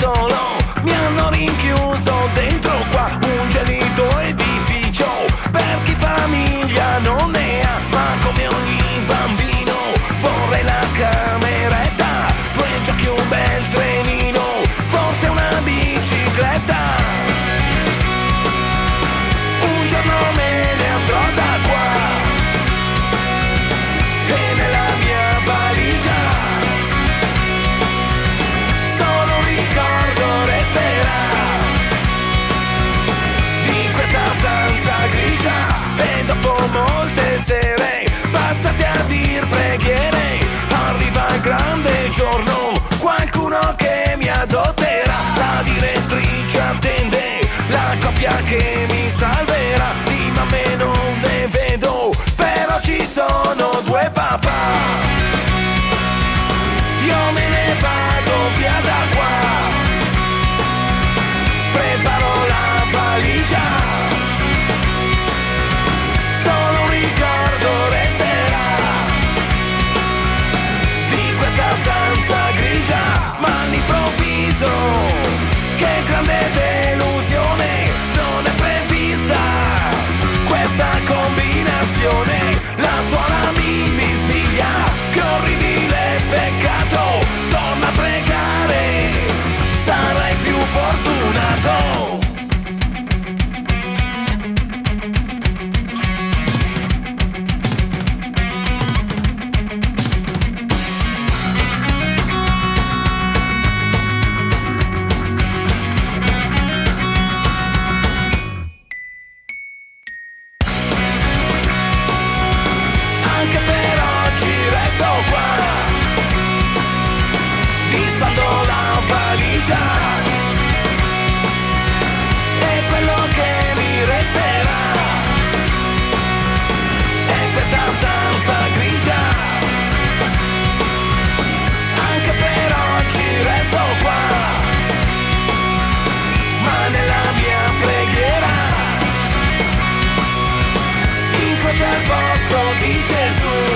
solo coppia Jesus.